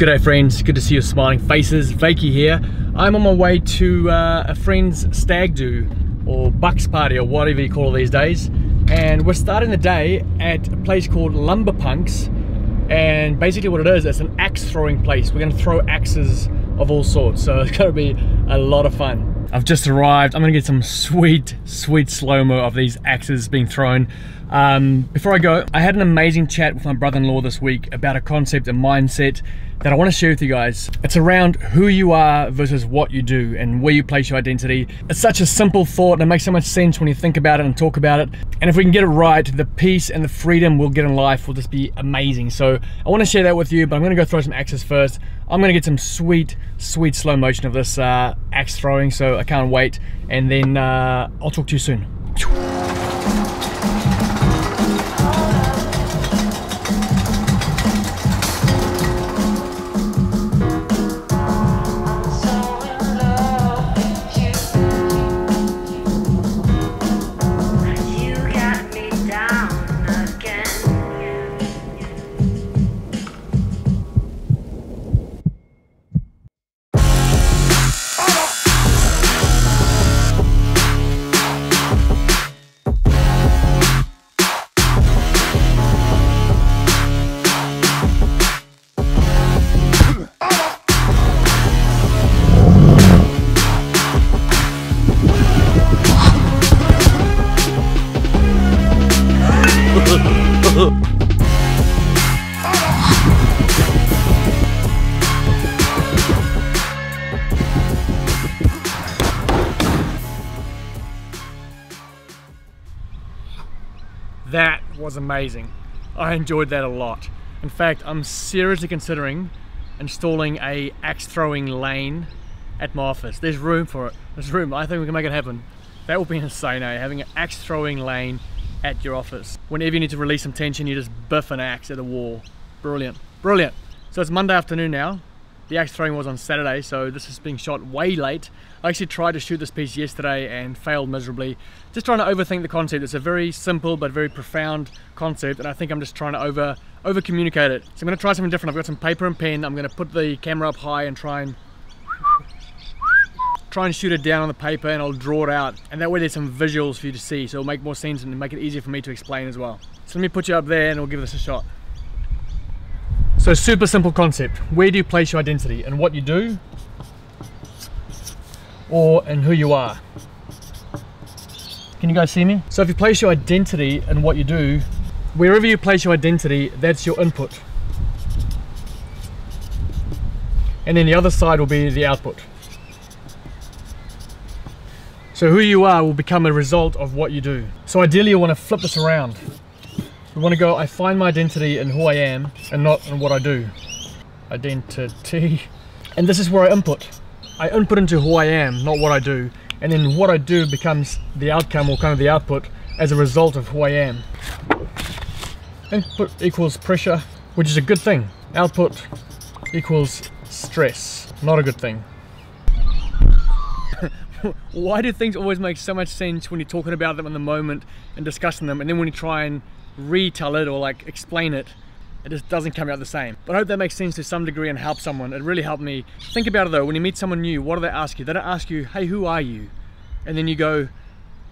G'day friends, good to see your smiling faces. Wykie here. I'm on my way to uh, a friend's stag do or bucks party or whatever you call it these days. And we're starting the day at a place called Lumber Punks. And basically what it is, it's an axe throwing place. We're gonna throw axes of all sorts. So it's gonna be a lot of fun. I've just arrived. I'm gonna get some sweet, sweet slow-mo of these axes being thrown. Um, before I go, I had an amazing chat with my brother-in-law this week about a concept and mindset that I want to share with you guys. It's around who you are versus what you do and where you place your identity. It's such a simple thought and it makes so much sense when you think about it and talk about it. And if we can get it right, the peace and the freedom we'll get in life will just be amazing. So I want to share that with you, but I'm to go throw some axes first. I'm to get some sweet, sweet slow motion of this uh, axe throwing, so I can't wait. And then uh, I'll talk to you soon. That was amazing. I enjoyed that a lot. In fact, I'm seriously considering installing a axe throwing lane at my office. There's room for it. There's room. I think we can make it happen. That would be insane, eh? Having an axe throwing lane at your office. Whenever you need to release some tension, you just biff an axe at a wall. Brilliant. Brilliant. So it's Monday afternoon now. The axe throwing was on Saturday, so this is being shot way late. I actually tried to shoot this piece yesterday and failed miserably. Just trying to overthink the concept. It's a very simple but very profound concept, and I think I'm just trying to over over communicate it. So I'm going to try something different. I've got some paper and pen. I'm going to put the camera up high and try and try and shoot it down on the paper, and I'll draw it out. And that way, there's some visuals for you to see, so it'll make more sense and make it easier for me to explain as well. So let me put you up there, and we'll give this a shot. So super simple concept. Where do you place your identity and what you do or in who you are? Can you guys see me? So if you place your identity and what you do, wherever you place your identity, that's your input. And then the other side will be the output. So who you are will become a result of what you do. So ideally you want to flip this around. We want to go, I find my identity in who I am and not in what I do. Identity. And this is where I input. I input into who I am, not what I do. And then what I do becomes the outcome or kind of the output as a result of who I am. Input equals pressure, which is a good thing. Output equals stress, not a good thing. Why do things always make so much sense when you're talking about them in the moment and discussing them, and then when you try and retell it or like explain it, it just doesn't come out the same. But I hope that makes sense to some degree and help someone. It really helped me. Think about it though, when you meet someone new, what do they ask you? They don't ask you, hey, who are you? And then you go,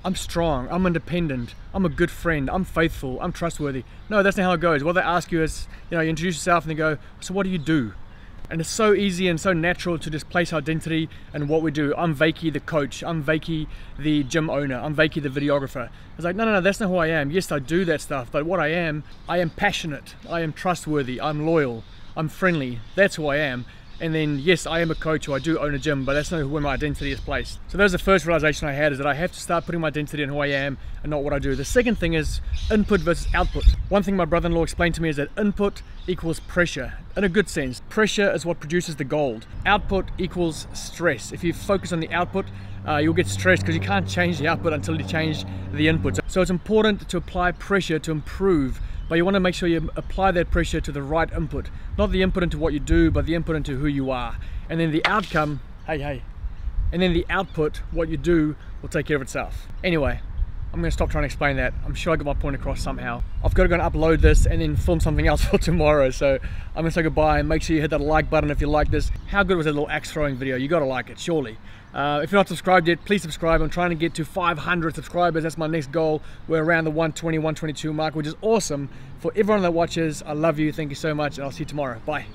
I'm strong, I'm independent, I'm a good friend, I'm faithful, I'm trustworthy. No, that's not how it goes. What they ask you is, you know, you introduce yourself and they go, so what do you do? And it's so easy and so natural to just place our identity and what we do. I'm Wykie the coach. I'm Wykie the gym owner. I'm Wykie the videographer. It's like, no, no, no, that's not who I am. Yes, I do that stuff, but what I am, I am passionate. I am trustworthy. I'm loyal. I'm friendly. That's who I am. And then, yes, I am a coach or I do own a gym, but that's not where my identity is placed. So that was the first realization I had is that I have to start putting my identity in who I am and not what I do. The second thing is input versus output. One thing my brother-in-law explained to me is that input equals pressure in a good sense. Pressure is what produces the gold. Output equals stress. If you focus on the output, uh, you'll get stressed because you can't change the output until you change the input. So it's important to apply pressure to improve but you want to make sure you apply that pressure to the right input. Not the input into what you do but the input into who you are. And then the outcome hey hey. And then the output what you do will take care of itself. Anyway I'm gonna stop trying to explain that. I'm sure I got my point across somehow. I've got to go and upload this and then film something else for tomorrow. So I'm gonna say goodbye and make sure you hit that like button if you like this. How good was that little axe throwing video? You gotta like it, surely. Uh, if you're not subscribed yet, please subscribe. I'm trying to get to 500 subscribers. That's my next goal. We're around the 120, 122 mark, which is awesome. For everyone that watches, I love you. Thank you so much, and I'll see you tomorrow. Bye.